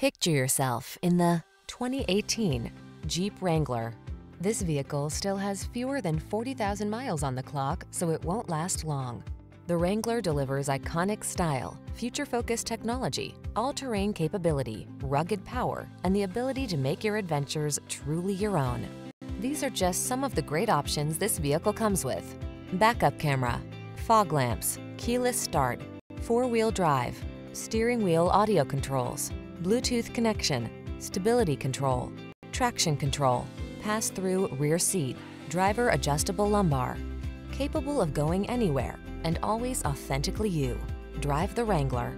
Picture yourself in the 2018 Jeep Wrangler. This vehicle still has fewer than 40,000 miles on the clock, so it won't last long. The Wrangler delivers iconic style, future-focused technology, all-terrain capability, rugged power, and the ability to make your adventures truly your own. These are just some of the great options this vehicle comes with. Backup camera, fog lamps, keyless start, four-wheel drive, steering wheel audio controls, Bluetooth connection, stability control, traction control, pass-through rear seat, driver adjustable lumbar. Capable of going anywhere and always authentically you. Drive the Wrangler.